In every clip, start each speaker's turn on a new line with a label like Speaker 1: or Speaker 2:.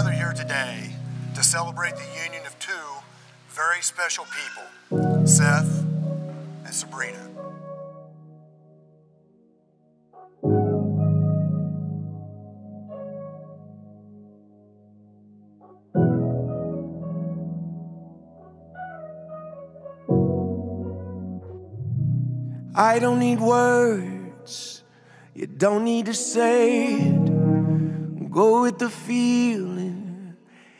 Speaker 1: gathered here today to celebrate the union of two very special people, Seth and Sabrina.
Speaker 2: I don't need words, you don't need to say. Go with the feeling,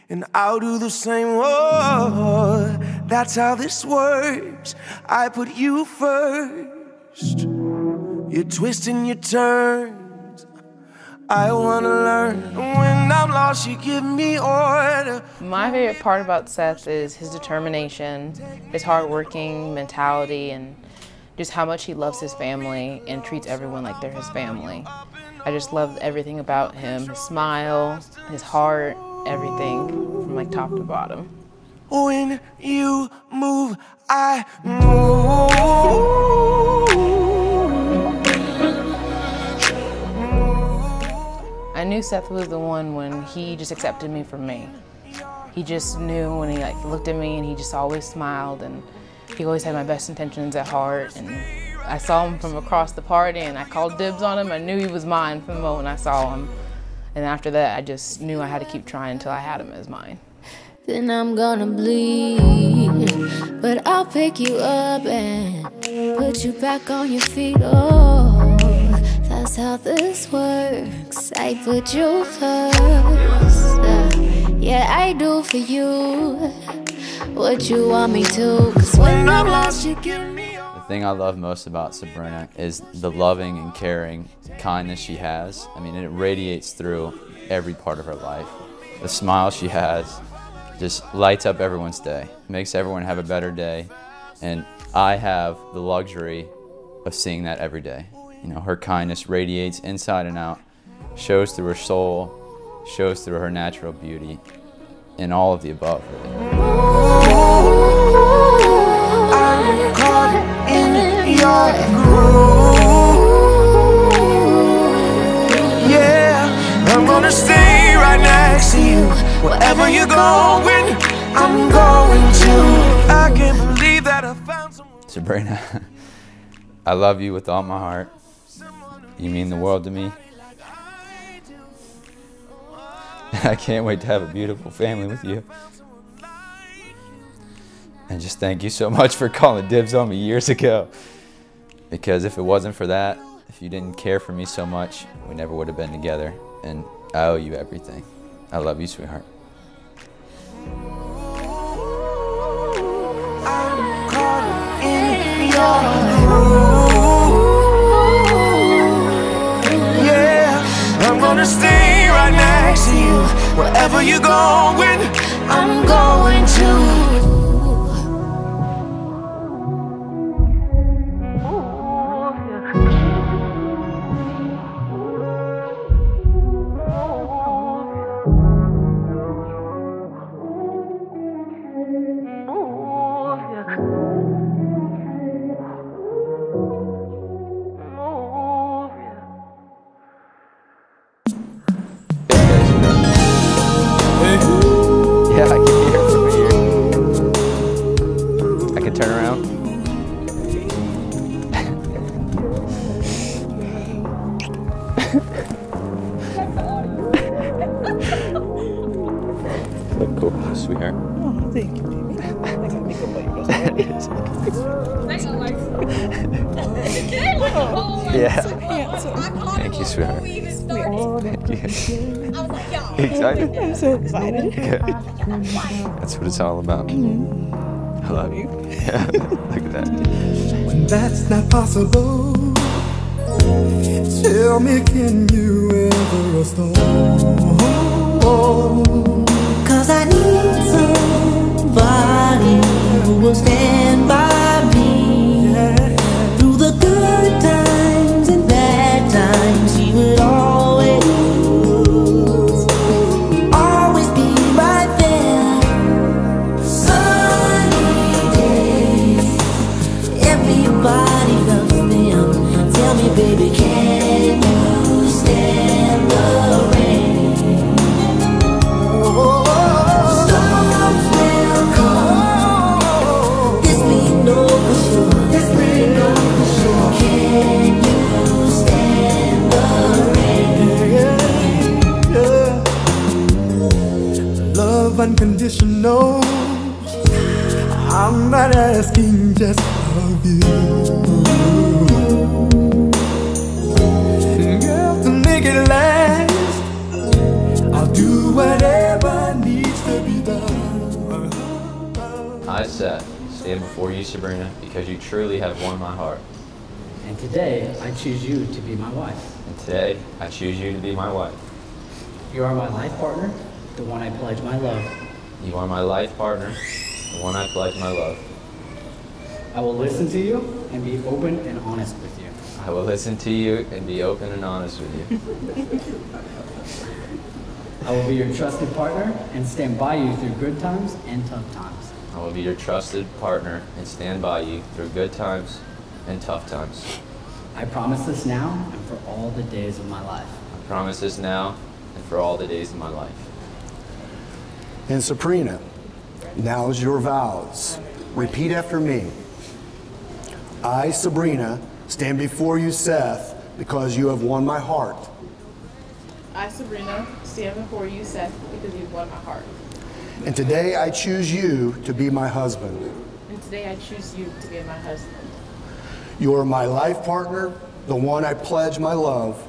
Speaker 2: and I'll do the same. Oh, that's how this works. I put you first. You're twisting your turns. I wanna learn. When I'm lost, you give me order.
Speaker 3: My favorite part about Seth is his determination, his hardworking mentality, and just how much he loves his family and treats everyone like they're his family. I just love everything about him, his smile, his heart, everything from like top to bottom.
Speaker 2: When you move, I move.
Speaker 3: I knew Seth was the one when he just accepted me for me. He just knew when he like looked at me and he just always smiled and he always had my best intentions at heart and I saw him from across the party and I called dibs on him. I knew he was mine from the moment I saw him. And after that, I just knew I had to keep trying until I had him as mine.
Speaker 4: Then I'm gonna bleed, but I'll pick you up and put you back on your feet. Oh, that's how this works. I put you first. Uh, yeah, I do for you what you want me to. Cause when I'm lost, you.
Speaker 5: The thing I love most about Sabrina is the loving and caring kindness she has. I mean, it radiates through every part of her life. The smile she has just lights up everyone's day, makes everyone have a better day. And I have the luxury of seeing that every day. You know, her kindness radiates inside and out, shows through her soul, shows through her natural beauty, and all of the above, really.
Speaker 2: Wherever you're going, I'm going to. I can't believe that I found someone.
Speaker 5: Sabrina, I love you with all my heart. You mean the world to me. I can't wait to have a beautiful family with you. And just thank you so much for calling dibs on me years ago. Because if it wasn't for that, if you didn't care for me so much, we never would have been together. And I owe you everything. I love you, sweetheart.
Speaker 2: Yeah, I'm gonna stay right next to you. Wherever you're going, I'm going to.
Speaker 5: Yeah.
Speaker 6: Thank you,
Speaker 5: sweetheart. Thank you. Excited?
Speaker 6: I'm so excited.
Speaker 5: Good. That's what it's all about. I love you. Yeah, look at that.
Speaker 7: when that's not possible. Tell me, can you ever restore? Unconditional. I'm not asking just of you. Girl, to make it last, I'll do whatever needs to be done.
Speaker 5: I, Seth, stand before you, Sabrina, because you truly have won my heart.
Speaker 8: And today, I choose you to be my wife.
Speaker 5: And today, I choose you to be my wife.
Speaker 8: You are my life partner, the one I pledge my love.
Speaker 5: You are my life partner, the one I pledge my love.
Speaker 8: I will listen to you and be open and honest with you.
Speaker 5: I will listen to you and be open and honest with you.
Speaker 8: I will be your trusted partner and stand by you through good times and tough times.
Speaker 5: I will be your trusted partner and stand by you through good times and tough times.
Speaker 8: I promise this now and for all the days of my life.
Speaker 5: I promise this now and for all the days of my life.
Speaker 1: And Sabrina, now's your vows. Repeat after me. I, Sabrina, stand before you, Seth, because you have won my heart.
Speaker 3: I, Sabrina, stand before you, Seth, because you've won my heart.
Speaker 1: And today I choose you to be my husband.
Speaker 3: And today I choose you to be my husband.
Speaker 1: You are my life partner, the one I pledge my love.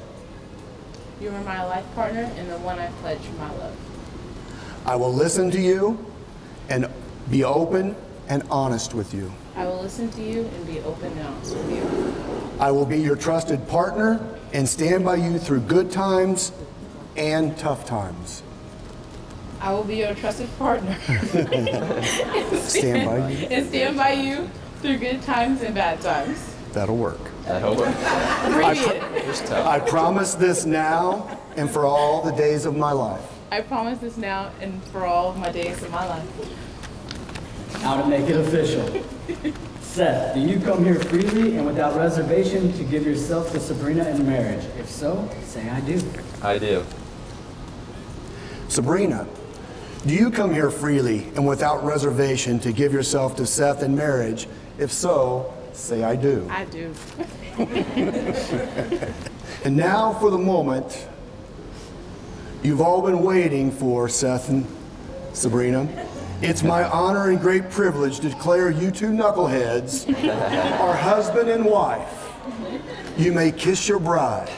Speaker 3: You are my life partner and the one I pledge my love.
Speaker 1: I will listen to you and be open and honest with you.
Speaker 3: I will listen to you and be open and honest with you.
Speaker 1: I will be your trusted partner and stand by you through good times and tough times.
Speaker 3: I will be your trusted partner
Speaker 1: Stand by you.
Speaker 3: and stand by you through good times and bad times.
Speaker 1: That'll work.
Speaker 5: That'll work.
Speaker 3: Abbreviated.
Speaker 5: It's tough.
Speaker 1: I promise this now and for all the days of my life.
Speaker 3: I promise this now and for all of my days of my life.
Speaker 8: Now to make it official. Seth, do you come here freely and without reservation to give yourself to Sabrina in marriage? If so, say I do.
Speaker 5: I do.
Speaker 1: Sabrina, do you come here freely and without reservation to give yourself to Seth in marriage? If so, say I do.
Speaker 3: I do.
Speaker 1: And now for the moment you've all been waiting for, Seth and Sabrina. It's my honor and great privilege to declare you two knuckleheads are husband and wife. You may kiss your bride.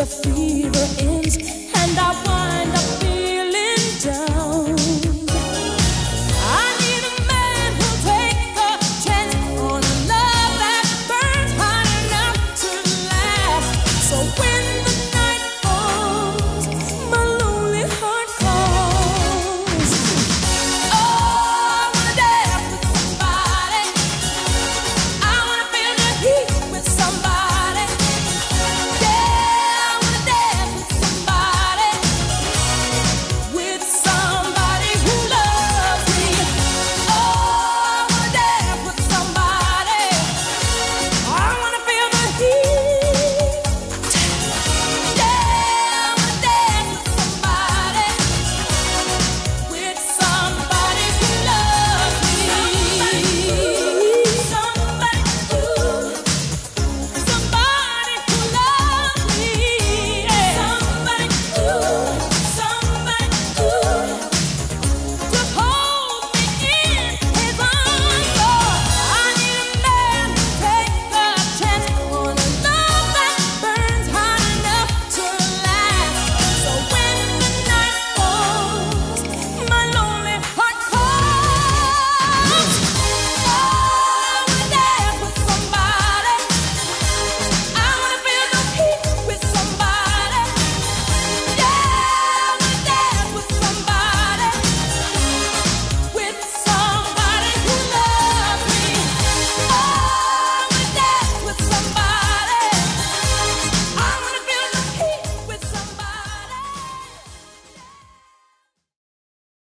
Speaker 4: the fever in